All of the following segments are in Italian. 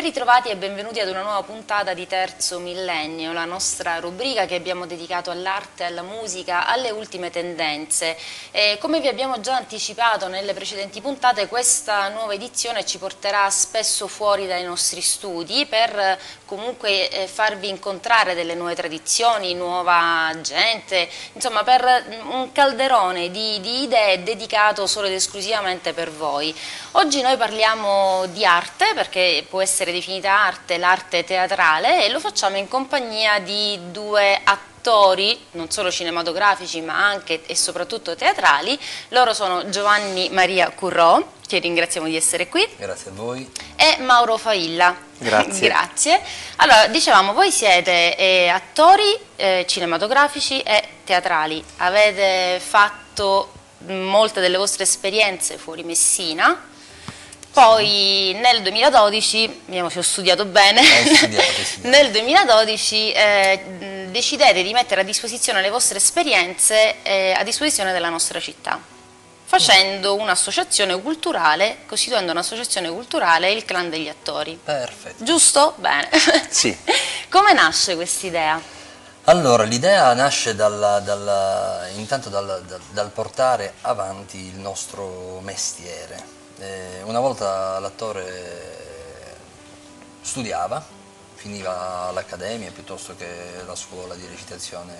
Ben ritrovati e benvenuti ad una nuova puntata di Terzo Millennio, la nostra rubrica che abbiamo dedicato all'arte, alla musica, alle ultime tendenze. E come vi abbiamo già anticipato nelle precedenti puntate, questa nuova edizione ci porterà spesso fuori dai nostri studi per comunque eh, farvi incontrare delle nuove tradizioni, nuova gente, insomma per un calderone di, di idee dedicato solo ed esclusivamente per voi. Oggi noi parliamo di arte perché può essere essere definita arte, l'arte teatrale, e lo facciamo in compagnia di due attori, non solo cinematografici ma anche e soprattutto teatrali. Loro sono Giovanni Maria Currò, che ringraziamo di essere qui. Grazie a voi. E Mauro Failla. Grazie. Grazie. Allora, dicevamo, voi siete eh, attori eh, cinematografici e teatrali. Avete fatto molte delle vostre esperienze fuori Messina, poi nel 2012, vediamo se ho studiato bene, studiato, nel 2012 eh, decidete di mettere a disposizione le vostre esperienze eh, a disposizione della nostra città, facendo un'associazione culturale, costituendo un'associazione culturale, il clan degli attori. Perfetto. Giusto? Bene. Sì. Come nasce questa idea? Allora, l'idea nasce dalla, dalla, intanto dal, dal, dal portare avanti il nostro mestiere eh, una volta l'attore studiava, finiva l'accademia piuttosto che la scuola di recitazione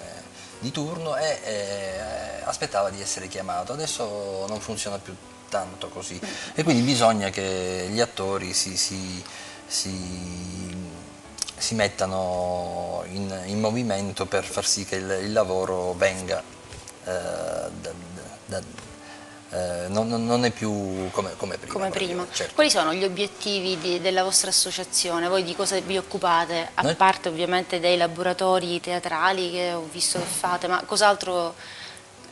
di turno e eh, aspettava di essere chiamato. Adesso non funziona più tanto così e quindi bisogna che gli attori si, si, si, si mettano in, in, movimento per far sì che il, il lavoro venga eh, da, da, eh, non, non, è più come, come prima. Come prima. Certo. Quali sono gli obiettivi di, della vostra associazione? Voi di cosa vi occupate? A Noi... parte ovviamente dei laboratori teatrali che ho visto che fate, ma cos'altro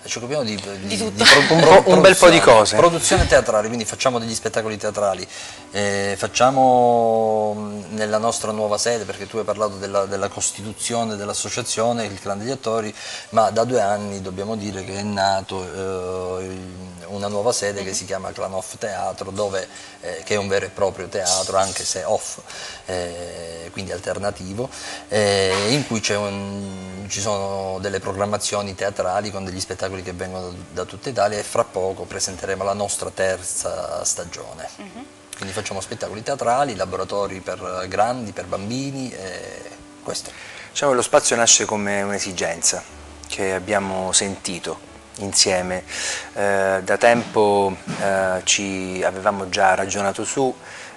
ci occupiamo di, di, di, di pro, un bel po' di cose. Produzione teatrale, quindi facciamo degli spettacoli teatrali, eh, facciamo nella nostra nuova sede, perché tu hai parlato della, della costituzione dell'associazione, il clan degli attori, ma da due anni dobbiamo dire che è nato eh, una nuova sede che si chiama Clan Off Teatro, dove, eh, che è un vero e proprio teatro, anche se off, eh, quindi alternativo, eh, in cui un, ci sono delle programmazioni teatrali con degli spettacoli spettacoli che vengono da, tutta Italia e fra poco presenteremo la nostra terza stagione. Uh -huh. Quindi facciamo spettacoli teatrali, laboratori per grandi, per bambini e questo. Diciamo che lo spazio nasce come un'esigenza che abbiamo sentito insieme. Eh, da tempo eh, ci avevamo già ragionato su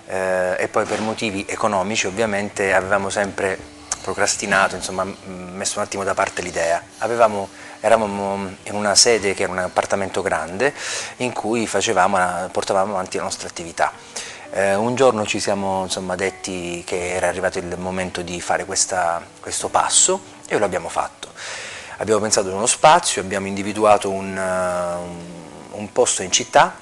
eh, e poi per motivi economici ovviamente avevamo sempre procrastinato, insomma messo un attimo da parte l'idea. Avevamo eravamo in una sede che era un appartamento grande in cui facevamo, portavamo avanti la nostra attività. Eh, un giorno ci siamo insomma, detti che era arrivato il momento di fare questa, questo passo e lo abbiamo fatto. Abbiamo pensato ad uno spazio, abbiamo individuato un, uh, un posto in città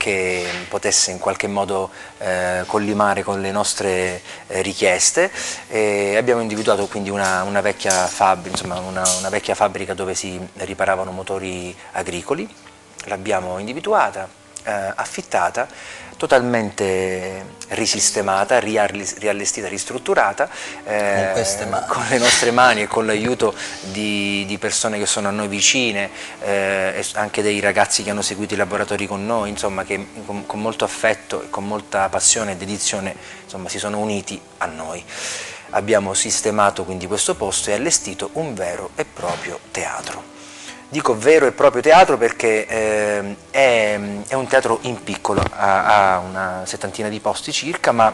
che potesse in qualche modo eh, collimare con le nostre eh, richieste. E abbiamo individuato quindi una, una, vecchia fabbrica, insomma, una, una vecchia fabbrica dove si riparavano motori agricoli, l'abbiamo individuata, eh, affittata totalmente risistemata, riallestita, ristrutturata eh, con, con, le nostre mani e con l'aiuto di, di, persone che sono a noi vicine eh, anche dei ragazzi che hanno seguito i laboratori con noi, insomma che con, con molto affetto e con molta passione e dedizione insomma, si sono uniti a noi. Abbiamo sistemato quindi questo posto e allestito un vero e proprio teatro. Dico vero e proprio teatro perché eh, è, è, un teatro in piccolo, ha, ha, una settantina di posti circa, ma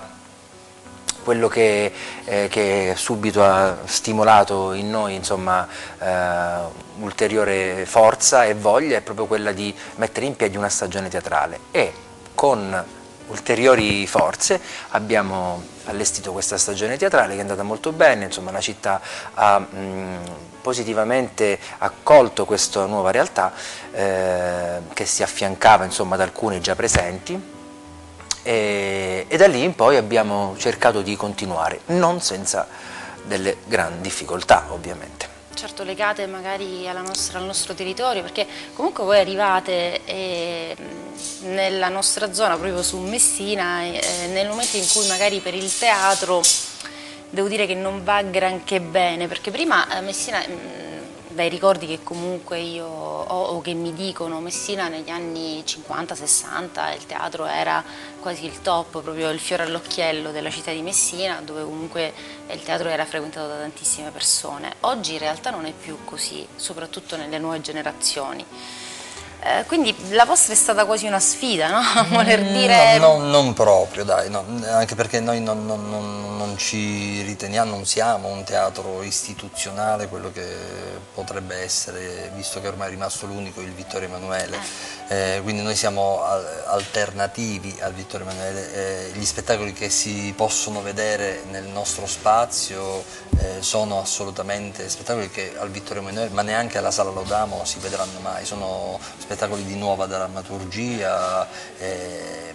quello che, eh, che subito ha stimolato in noi insomma, eh, ulteriore forza e voglia è proprio quella di mettere in piedi una stagione teatrale. E con ulteriori forze abbiamo allestito questa stagione teatrale che è andata molto bene, insomma la città ha mh, positivamente accolto questa nuova realtà eh, che si affiancava insomma, ad alcune già presenti e, e da lì in poi abbiamo cercato di continuare, non senza delle grandi difficoltà ovviamente. Certo legate magari nostra, al nostro territorio, perché comunque voi arrivate eh, nella nostra zona, proprio su Messina, eh, nel momento in cui magari per il teatro devo dire che non va granché bene, perché prima eh, Messina mm, dai ricordi che comunque io ho o che mi dicono Messina negli anni 50-60 il teatro era quasi il top, proprio il fiore all'occhiello della città di Messina dove comunque il teatro era frequentato da tantissime persone. Oggi in realtà non è più così, soprattutto nelle nuove generazioni. Eh, quindi la vostra è stata quasi una sfida, no? Voler mm, dire... No, no, non proprio, dai, no, anche perché noi non, non, non, ci riteniamo, non siamo un teatro istituzionale, quello che potrebbe essere, visto che ormai è rimasto l'unico, il Vittorio Emanuele. Eh eh, quindi noi siamo alternativi al Vittorio Emanuele, eh, gli spettacoli che si possono vedere nel nostro spazio eh, sono assolutamente spettacoli che al Vittorio Emanuele, ma neanche alla Sala Lodamo si vedranno mai, sono spettacoli di nuova drammaturgia eh,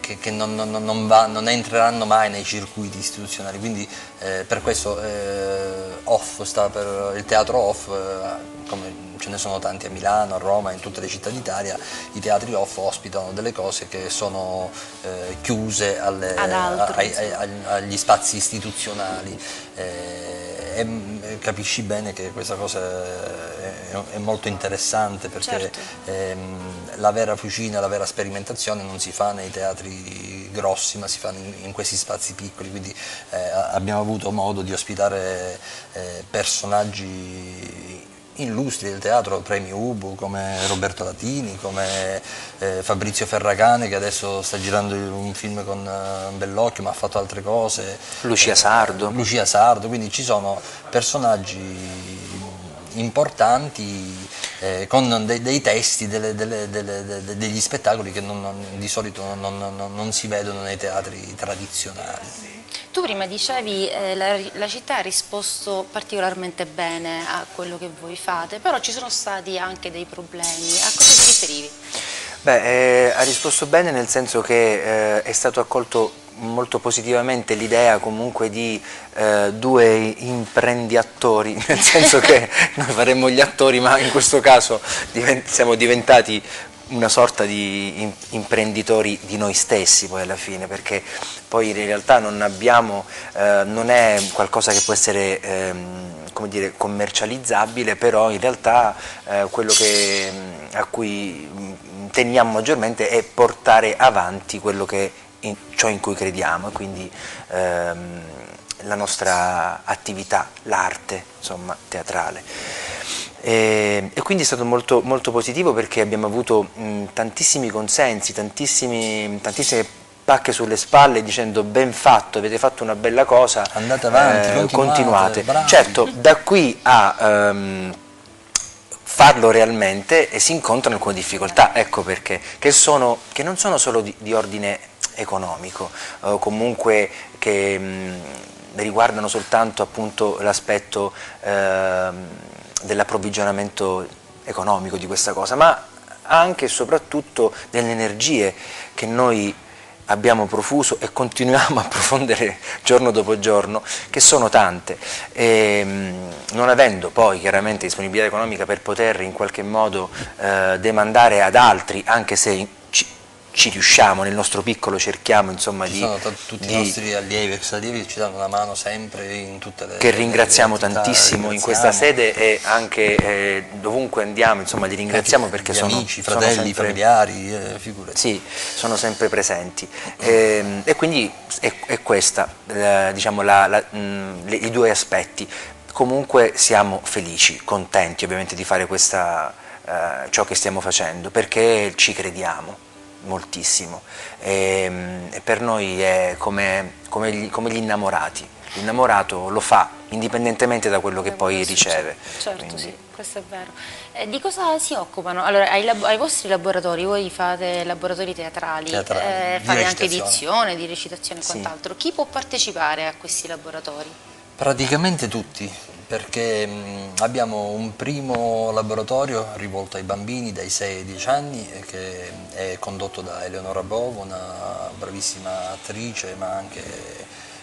che, che non, non, non, va, non, entreranno mai nei circuiti istituzionali, quindi eh, per questo eh, off per, il teatro off, eh, come ce ne sono tanti a Milano, a Roma, in tutte le città d'Italia, i teatri off ospitano delle cose che sono eh, chiuse alle, altro, ai, ai, agli spazi istituzionali. Eh, e mm, capisci bene che questa cosa è, è molto interessante perché certo. ehm, la vera fucina, la vera sperimentazione non si fa nei teatri grossi ma si fa in, in questi spazi piccoli, quindi eh, abbiamo avuto modo di ospitare eh, personaggi illustri del teatro, premi Ubu come Roberto Latini, come eh, Fabrizio Ferragane che adesso sta girando un film con uh, Bellocchio ma ha fatto altre cose. Lucia Sardo. Lucia Sardo, quindi ci sono personaggi importanti eh, con dei, dei testi, delle, delle, delle, degli spettacoli che non, non, di solito non, non si vedono nei teatri tradizionali. Tu prima dicevi eh, la, la città ha risposto particolarmente bene a quello che voi fate, però ci sono stati anche dei problemi. A cosa ti riferivi? Beh, eh, ha risposto bene nel senso che eh, è stato accolto molto positivamente l'idea comunque di eh, due imprendiatori, nel senso che noi faremmo gli attori ma in questo caso divent siamo diventati una sorta di imprenditori di noi stessi poi alla fine, perché poi in realtà non abbiamo, eh, non è qualcosa che può essere ehm, come dire, commercializzabile, però in realtà eh, quello che, a cui teniamo maggiormente è portare avanti quello che, in, ciò in cui crediamo, quindi ehm, la nostra attività, l'arte teatrale. E, e, quindi è stato molto, molto, positivo perché abbiamo avuto mh, tantissimi consensi, tantissime pacche sulle spalle dicendo ben fatto, avete fatto una bella cosa, andate avanti, eh, continuate. continuate. Certo, da qui a um, farlo realmente e si incontrano alcune difficoltà, ecco perché, che, sono, che non sono solo di, di ordine economico, o comunque che mh, riguardano soltanto l'aspetto eh, dell'approvvigionamento economico di questa cosa, ma anche e soprattutto delle energie che noi abbiamo profuso e continuiamo a profondere giorno dopo giorno, che sono tante. E, non avendo poi chiaramente disponibilità economica per poter in qualche modo eh, demandare ad altri, anche se ci riusciamo, nel nostro piccolo cerchiamo insomma ci di... Sono tutti di, i nostri allievi, ex allievi ci danno una mano sempre in tutte le... Che ringraziamo le tantissimo ringraziamo. in questa sede e anche eh, dovunque andiamo insomma li ringraziamo Capi, perché sono... amici, fratelli, sono sempre, familiari, eh, figurati. Sì, sono sempre presenti e, ehm, e quindi è, è questa, eh, diciamo, la, la, mh, le, i due aspetti. Comunque siamo felici, contenti ovviamente di fare questa, eh, ciò che stiamo facendo perché ci crediamo moltissimo e, ehm, e per noi è come, come, gli, come, gli, innamorati, l'innamorato lo fa indipendentemente da quello che poi riceve. Certo, Quindi. sì, questo è vero. Eh, di cosa si occupano? Allora, ai, ai, vostri laboratori, voi fate laboratori teatrali, teatrali eh, fate anche edizione, di recitazione e sì. quant'altro. Chi può partecipare a questi laboratori? Praticamente tutti, perché abbiamo un primo laboratorio rivolto ai bambini dai 6 ai 10 anni che è condotto da Eleonora Bovo, una bravissima attrice ma anche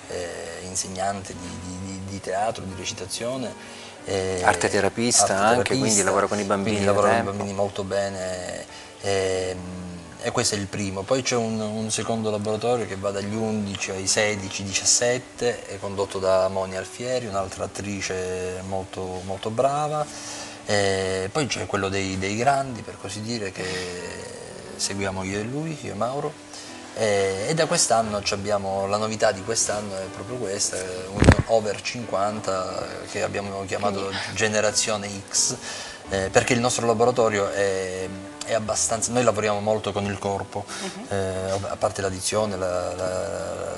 eh, insegnante di, di, di teatro, di recitazione. Eh, arte terapista anche, quindi lavora con i bambini. Lavora con i bambini molto bene. Eh, e questo è il primo. Poi c'è un, un, secondo laboratorio che va dagli 11 ai 16, 17, è condotto da Moni Alfieri, un'altra attrice molto, molto brava. E poi c'è quello dei, dei, grandi, per così dire, che seguiamo io e lui, io e Mauro. E, e da quest'anno abbiamo, la novità di quest'anno è proprio questa, un over 50 che abbiamo chiamato Generazione X, eh, perché il nostro laboratorio è è abbastanza, noi lavoriamo molto con il corpo, uh -huh. eh, a parte l'addizione, la, la,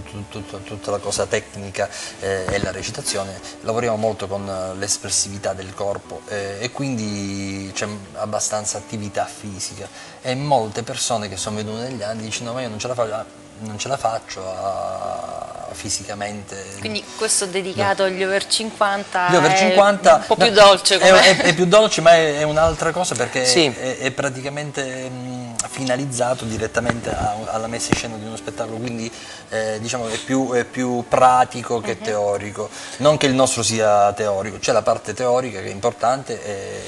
tut, tut, tutta la cosa tecnica eh, e la recitazione, lavoriamo molto con l'espressività del corpo eh, e quindi c'è abbastanza attività fisica e molte persone che sono venute negli anni dicono ma io non ce la faccio non ce la faccio a, fisicamente. Quindi questo dedicato no. agli over 50 Gli over 50 un po' più dolce. È, è, è, più dolce ma è, è un'altra cosa perché sì. è, praticamente mh, finalizzato direttamente a, alla messa in scena di uno spettacolo, quindi eh, diciamo è più, più, pratico che uh mhm. -huh. teorico. Non che il nostro sia teorico, c'è la parte teorica che è importante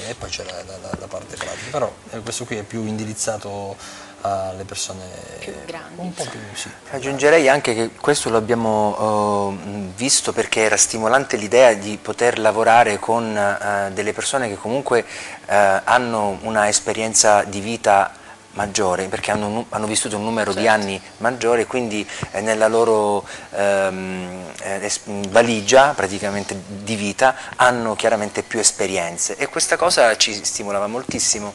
e, poi c'è la, la, la parte pratica, però eh, questo qui è più indirizzato alle persone più grandi. Un po' più, sì. Aggiungerei anche che questo lo abbiamo uh, visto perché era stimolante l'idea di poter lavorare con uh, delle persone che comunque uh, hanno una esperienza di vita maggiore perché hanno, hanno, vissuto un numero certo. di anni maggiore e quindi eh, nella loro ehm, eh, valigia praticamente di vita hanno chiaramente più esperienze e questa cosa ci stimolava moltissimo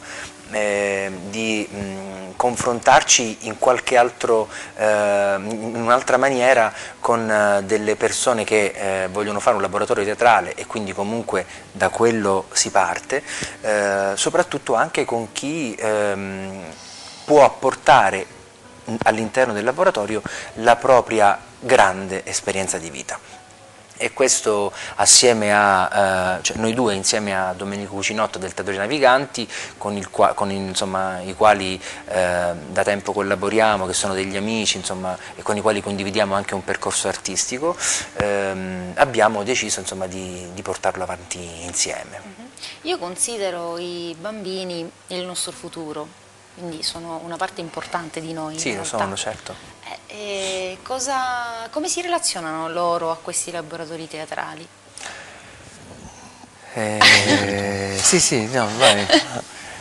eh, di mh, confrontarci in qualche altro, eh, in un'altra maniera con eh, delle persone che eh, vogliono fare un laboratorio teatrale e quindi comunque da quello si parte, eh, soprattutto anche con chi ehm, può apportare all'interno del laboratorio la propria grande esperienza di vita e questo assieme a, eh, cioè noi due insieme a Domenico Cucinotto del Teatro Naviganti con, il, con insomma, i quali eh, da tempo collaboriamo, che sono degli amici insomma, e con i quali condividiamo anche un percorso artistico, ehm, abbiamo deciso insomma, di, di, portarlo avanti insieme. Mhm. Io considero i bambini il nostro futuro, quindi sono una parte importante di noi. Sì, lo sono, certo. Eh, cosa, come si relazionano loro a questi laboratori teatrali? Eh, sì, sì, no, vai.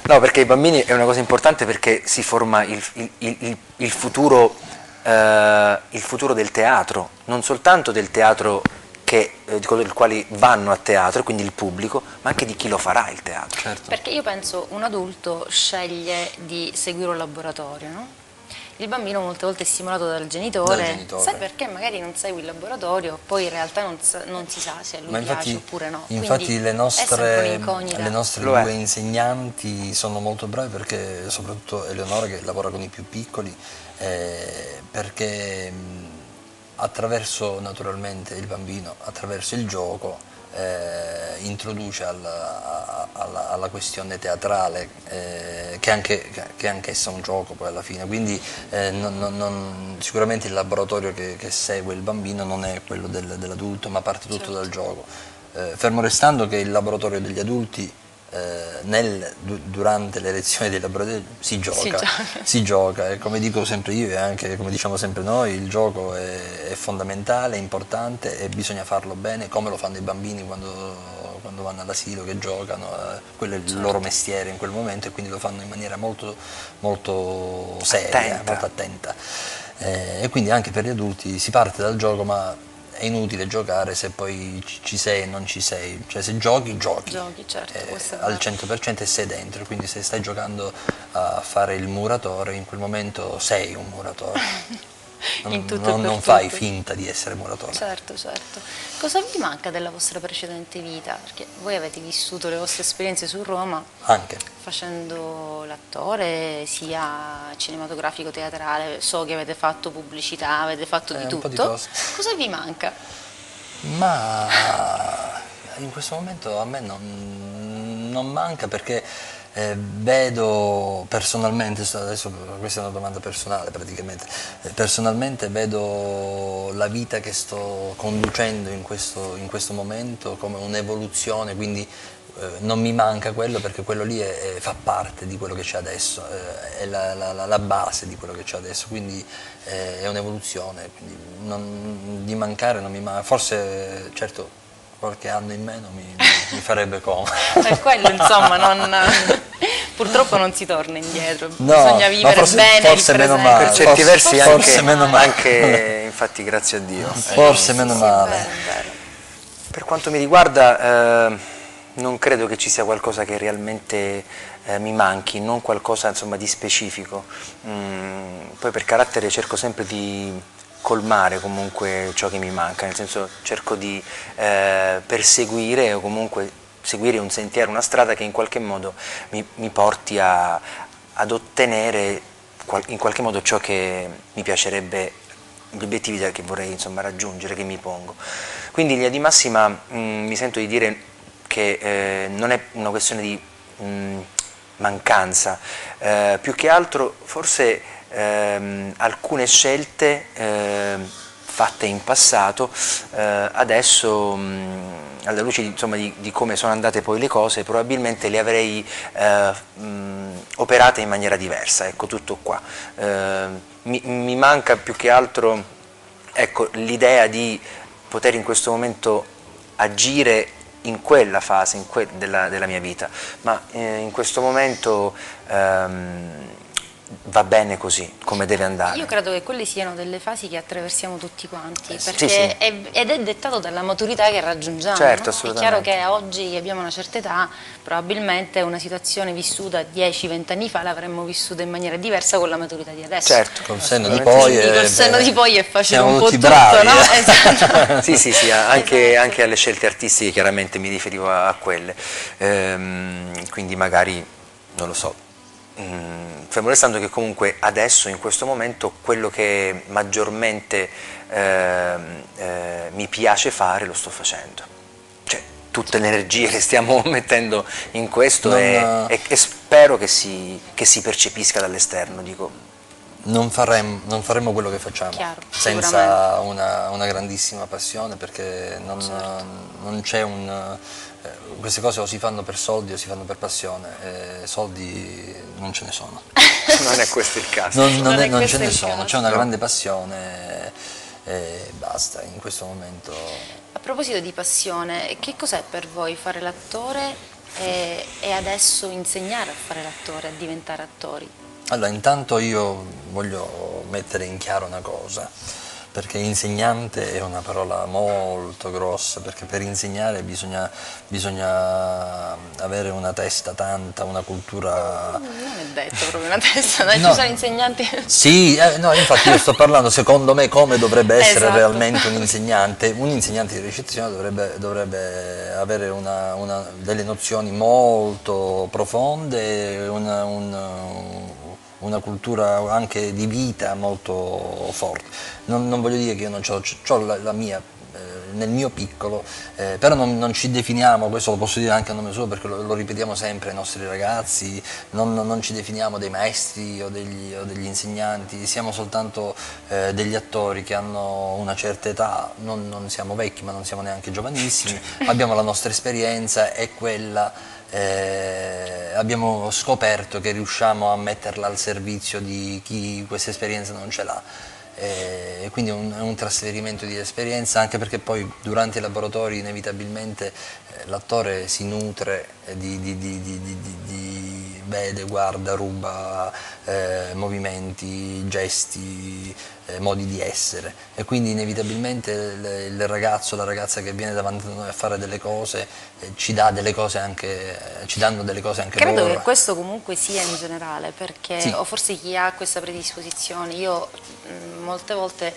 No, perché i bambini è una cosa importante perché si forma il, il, il, il futuro, eh, futuro del teatro, non soltanto del teatro che, eh, di coloro i quali vanno a teatro, quindi il pubblico, ma anche di chi lo farà il teatro. Certo. Perché io penso un adulto sceglie di seguire un laboratorio, no? il bambino molte volte è stimolato dal genitore, dal genitore. sai perché magari non segui il laboratorio, poi in realtà non, non si sa se a lui infatti, piace oppure no. Infatti Quindi le nostre, le nostre due insegnanti sono molto bravi perché soprattutto Eleonora che lavora con i più piccoli, eh, perché attraverso naturalmente il bambino, attraverso il gioco, eh, introduce alla, alla, alla, questione teatrale, eh, che, anche, che anch'essa è un gioco poi alla fine, quindi eh, non, non, sicuramente il laboratorio che, che, segue il bambino non è quello del, dell'adulto, ma parte tutto certo. dal gioco. Eh, fermo restando che il laboratorio degli adulti nel, durante le lezioni dei laboratori si gioca, si gioca. Si gioca. e come dico sempre io e anche come diciamo sempre noi, il gioco è, è fondamentale, è importante e bisogna farlo bene come lo fanno i bambini quando, quando vanno all'asilo che giocano, eh, quello è il certo. loro mestiere in quel momento e quindi lo fanno in maniera molto, molto seria, attenta. molto attenta. Eh, e quindi anche per gli adulti si parte dal gioco ma è inutile giocare se poi ci sei e non ci sei, cioè se giochi, giochi, giochi certo, eh, al 100% e sei dentro, quindi se stai giocando a fare il muratore in quel momento sei un muratore. Non, non, non fai finta di essere muratore. Certo, certo. Cosa vi manca della vostra precedente vita? Perché voi avete vissuto le vostre esperienze su Roma. Anche. Facendo l'attore sia cinematografico, teatrale, so che avete fatto pubblicità, avete fatto eh, di tutto. Di Cosa vi manca? Ma in questo momento a me non, non manca perché eh, vedo personalmente, adesso questa è una domanda personale praticamente, eh, personalmente vedo la vita che sto conducendo in questo, in questo momento come un'evoluzione, quindi eh, non mi manca quello perché quello lì è, è, fa parte di quello che c'è adesso, eh, è la, la, la, base di quello che c'è adesso, quindi eh, è un'evoluzione, di mancare non mi manca, forse certo qualche anno in meno mi, mi farebbe comodo. Per quello insomma non, purtroppo non si torna indietro, no, bisogna vivere forse, bene forse il meno male. Per certi versi anche, meno male. anche infatti grazie a Dio. Forse eh, meno sì, male. Sì. Per quanto mi riguarda eh, non credo che ci sia qualcosa che realmente eh, mi manchi, non qualcosa insomma, di specifico. Mm, poi per carattere cerco sempre di colmare comunque ciò che mi manca, nel senso cerco di eh, perseguire o comunque seguire un sentiero, una strada che in qualche modo mi, mi porti a, ad ottenere in qualche modo ciò che mi piacerebbe, gli obiettivi che vorrei insomma, raggiungere, che mi pongo. Quindi in linea di massima mh, mm, mi sento di dire che eh, non è una questione di mh, mm, mancanza, eh, più che altro forse ehm, alcune scelte eh, fatte in passato eh, adesso mh, alla luce di, insomma, di, di, come sono andate poi le cose probabilmente le avrei eh, mh, operate in maniera diversa, ecco tutto qua. Eh, mi, mi manca più che altro ecco, l'idea di poter in questo momento agire in quella fase in que della, della, mia vita, ma eh, in questo momento ehm, va bene così, come deve andare. Io credo che quelle siano delle fasi che attraversiamo tutti quanti, perché sì, sì. È, ed è dettato dalla maturità che raggiungiamo. Certo, no? È chiaro che oggi che abbiamo una certa età, probabilmente una situazione vissuta 10-20 anni fa l'avremmo vissuta in maniera diversa con la maturità di adesso. Certo, col senno di poi, è, col senno di poi è facile un po' tutto, bravi, no? eh? esatto. sì, sì, sì, anche, esatto. anche, alle scelte artistiche chiaramente mi riferivo a, a quelle, ehm, quindi magari, non lo so, Mm, fermo restando che comunque adesso in questo momento quello che maggiormente eh, eh, mi piace fare lo sto facendo. Cioè tutte le energie che stiamo mettendo in questo non, e, e, e, spero che si, che si percepisca dall'esterno non faremo, non faremo, quello che facciamo Chiaro, senza una, una, grandissima passione perché non, certo. non c'è un eh, queste cose o si fanno per soldi o si fanno per passione, eh, soldi non ce ne sono. non è questo il caso. Non, non, non, è, non ce ne sono, c'è una grande passione e basta in questo momento. A proposito di passione, che cos'è per voi fare l'attore e, e adesso insegnare a fare l'attore, a diventare attori? Allora, intanto io voglio mettere in chiaro una cosa perché insegnante è una parola molto grossa, perché per insegnare bisogna, bisogna avere una testa tanta, una cultura... Non è detto proprio una testa, dai, no. ci sono insegnanti... Sì, eh, no, infatti io sto parlando secondo me come dovrebbe essere esatto. realmente un insegnante. Un insegnante di ricezione dovrebbe, dovrebbe avere una, una, delle nozioni molto profonde, una, un, una cultura anche di vita molto forte. Non, non voglio dire che io non ho, ho la, la mia eh, nel mio piccolo, eh, però non, non, ci definiamo, questo lo posso dire anche a nome suo perché lo, lo ripetiamo sempre ai nostri ragazzi, non, non, ci definiamo dei maestri o degli, o degli insegnanti, siamo soltanto eh, degli attori che hanno una certa età, non, siamo vecchi ma non siamo neanche giovanissimi, abbiamo la nostra esperienza e quella eh, abbiamo scoperto che riusciamo a metterla al servizio di chi questa esperienza non ce l'ha. Eh, quindi è un, un, trasferimento di esperienza anche perché poi durante i laboratori inevitabilmente l'attore si nutre di, di, di, di, vede, guarda, ruba eh, movimenti, gesti, eh, modi di essere e quindi inevitabilmente il, il, ragazzo, la ragazza che viene davanti a noi a fare delle cose eh, ci, dà delle cose anche, ci danno delle cose anche Credo loro. che questo comunque sia in generale perché, sì. o forse chi ha questa predisposizione, io mh, molte volte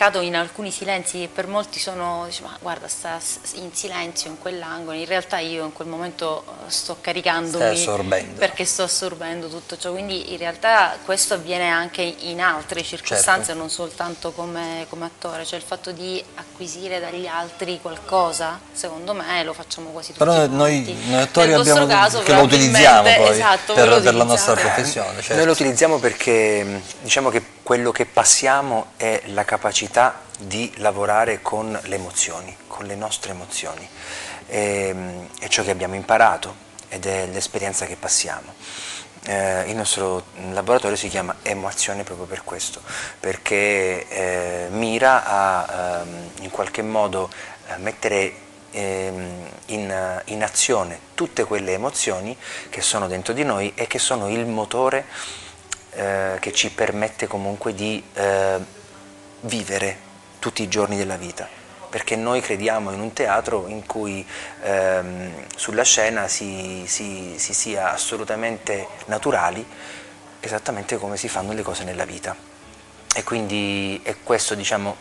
cercato in alcuni silenzi che per molti sono, dice, ma guarda sta in silenzio in quell'angolo, in realtà io in quel momento eh, sto caricandomi perché sto assorbendo tutto ciò, quindi in realtà questo avviene anche in altre circostanze, certo. non soltanto come, come, attore, cioè il fatto di acquisire dagli altri qualcosa, secondo me lo facciamo quasi tutti Però noi, noi attori abbiamo caso, che lo utilizziamo poi esatto, per, per la nostra professione. Certo. Noi lo utilizziamo perché diciamo che quello che passiamo è la capacità di lavorare con le emozioni, con le nostre emozioni. E, ehm, è ciò che abbiamo imparato ed è l'esperienza che passiamo. Eh, il nostro laboratorio si chiama Emozione proprio per questo, perché eh, mira a ehm, in qualche modo a mettere ehm, in, in azione tutte quelle emozioni che sono dentro di noi e che sono il motore eh, che ci permette comunque di eh, vivere tutti i giorni della vita. Perché noi crediamo in un teatro in cui ehm, sulla scena si, si, si, sia assolutamente naturali esattamente come si fanno le cose nella vita. E quindi è questo diciamo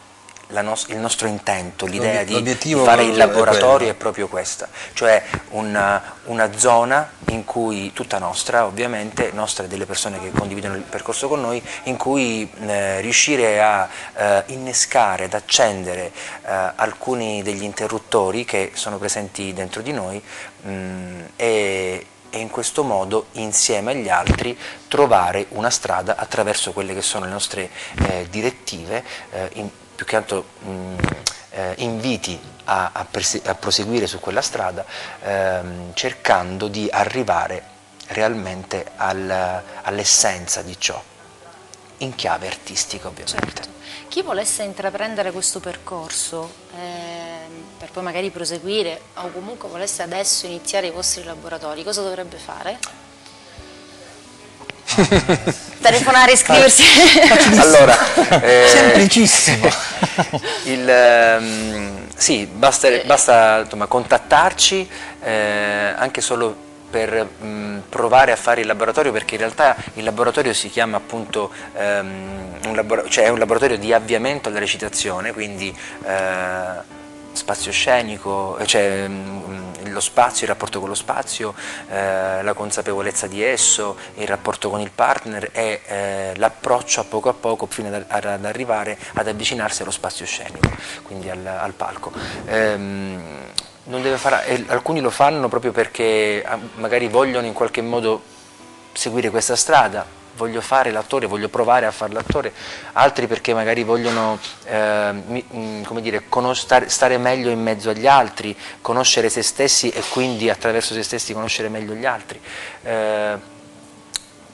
nos il nostro intento, l'idea di, fare il laboratorio è, è, proprio questa, cioè una, una, zona in cui, tutta nostra ovviamente, nostra e delle persone che condividono il percorso con noi, in cui eh, riuscire a eh, innescare, ad accendere eh, alcuni degli interruttori che sono presenti dentro di noi mh, mm, e, e in questo modo insieme agli altri trovare una strada attraverso quelle che sono le nostre eh, direttive eh, in, più che altro mh, eh, inviti a, a, a, proseguire su quella strada ehm, cercando di arrivare realmente al, all'essenza di ciò, in chiave artistica ovviamente. Certo. Chi volesse intraprendere questo percorso eh, per poi magari proseguire o comunque volesse adesso iniziare i vostri laboratori, cosa dovrebbe fare? telefonare e iscriversi allora eh, semplicissimo il, ehm, sì basta, basta insomma, contattarci eh, anche solo per mh, provare a fare il laboratorio perché in realtà il laboratorio si chiama appunto um, un, labor cioè è un laboratorio di avviamento alla recitazione quindi eh, spazio scenico, cioè mh, lo spazio, il rapporto con lo spazio, eh, la consapevolezza di esso, il rapporto con il partner e eh, l'approccio a poco a poco fino ad, ad, arrivare ad avvicinarsi allo spazio scenico, quindi al, al palco. Ehm, fare, alcuni lo fanno proprio perché ah, magari vogliono in qualche modo seguire questa strada, voglio fare l'attore, voglio provare a fare l'attore, altri perché magari vogliono eh, mi, come dire, stare meglio in mezzo agli altri, conoscere se stessi e quindi attraverso se stessi conoscere meglio gli altri. Eh,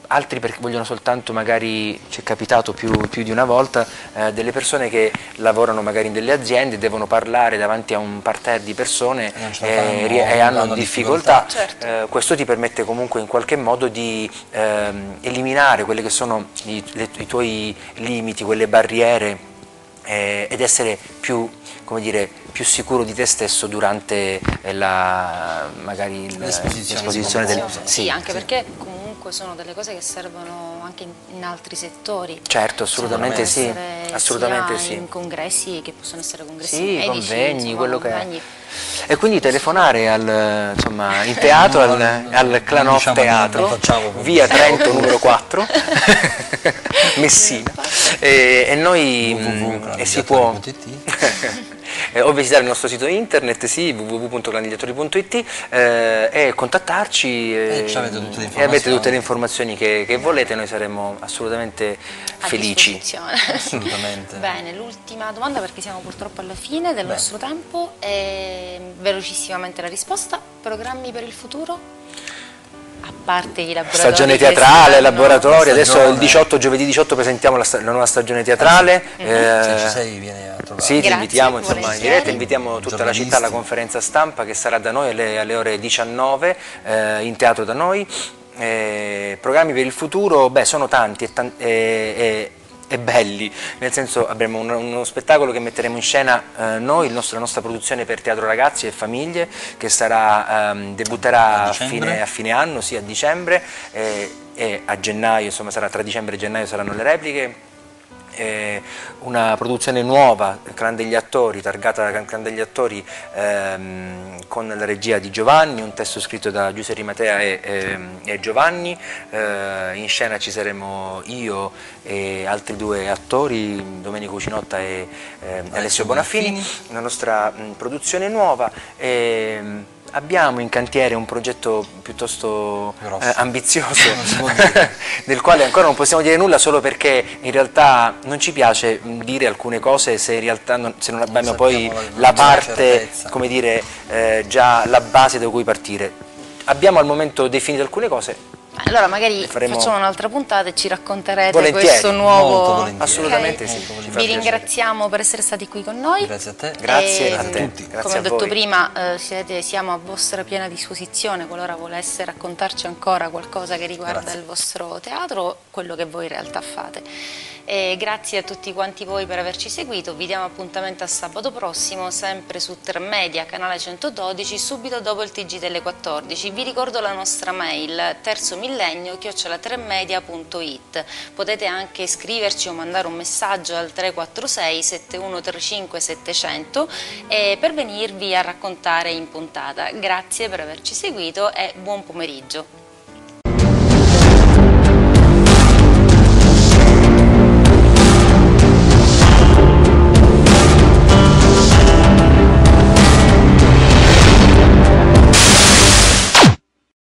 altri perché vogliono soltanto, magari ci è capitato più, più di una volta, eh, delle persone che lavorano magari in delle aziende, devono parlare davanti a un parterre di persone e, e, e hanno difficoltà, difficoltà. Certo. Eh, questo ti permette comunque in qualche modo di ehm, eliminare quelli che sono i, le, i tuoi limiti, quelle barriere eh, ed essere più, dire, più, sicuro di te stesso durante l'esposizione del... Sì, sì, anche sì. perché comunque sono delle cose che servono anche in, in altri settori. Certo, assolutamente sì. Assolutamente sì. in congressi che possono essere congressi sì, medici, convegni, insomma, quello convegni. che è. E quindi telefonare al, insomma, in teatro, al, al Clanov diciamo Teatro, via Trento numero 4, Messina, e, e noi mh, e si può eh, o visitare il nostro sito internet, sì, www.grandigliatori.it eh, e contattarci eh, e, avete tutte e, avete tutte le informazioni che, che volete, noi saremo assolutamente A felici. Assolutamente. Bene, l'ultima domanda perché siamo purtroppo alla fine del Beh. nostro tempo, e velocissimamente la risposta, programmi per il futuro? A parte i laboratori stagione teatrale, laboratorio, adesso il 18, giovedì 18 presentiamo la, la nuova stagione teatrale. Eh, eh, se ci sei vieni a trovare. sì, ti invitiamo insomma, in diretta, invitiamo tutta la città alla conferenza stampa che sarà da noi alle, alle ore 19 eh, in teatro da noi. Eh, programmi per il futuro, beh sono tanti e, e belli, nel senso abbiamo un, uno spettacolo che metteremo in scena eh, noi, nostro, la nostra produzione per teatro ragazzi e famiglie che sarà, ehm, debutterà a, a, fine, a, fine, anno, sì a dicembre eh, e a gennaio, insomma sarà tra dicembre e gennaio saranno le repliche eh, una produzione nuova, Clan degli Attori, targata Clan degli Attori ehm, con la regia di Giovanni, un testo scritto da Giuseppe Matea e, e, e Giovanni, eh, in scena ci saremo io e altri due attori, Domenico Cinotta e eh, Alessio Bonaffini, una nostra mh, produzione nuova. E, Abbiamo in cantiere un progetto piuttosto eh, ambizioso, del quale ancora non possiamo dire nulla solo perché in realtà non ci piace dire alcune cose se in realtà non, se non abbiamo non poi la, la parte, come dire, eh, già la base da cui partire. Abbiamo al momento definito alcune cose, allora magari faremo... facciamo un'altra puntata e ci racconterete volentieri. questo nuovo... Assolutamente okay. sì. Vi ringraziamo per essere stati qui con noi. Grazie a te. Grazie e, a te. Tutti. Grazie come ho detto prima, eh, siete, siamo a vostra piena disposizione qualora volesse raccontarci ancora qualcosa che riguarda Grazie. il vostro teatro, quello che voi in realtà fate. E grazie a tutti quanti voi per averci seguito, vi diamo appuntamento a sabato prossimo, sempre su Termedia, canale 112, subito dopo il TG delle 14. Vi ricordo la nostra mail, terzomillennio, chiocciolatremmedia.it. Potete anche scriverci o mandare un messaggio al 346 7135 700 e per venirvi a raccontare in puntata. Grazie per averci seguito e buon pomeriggio.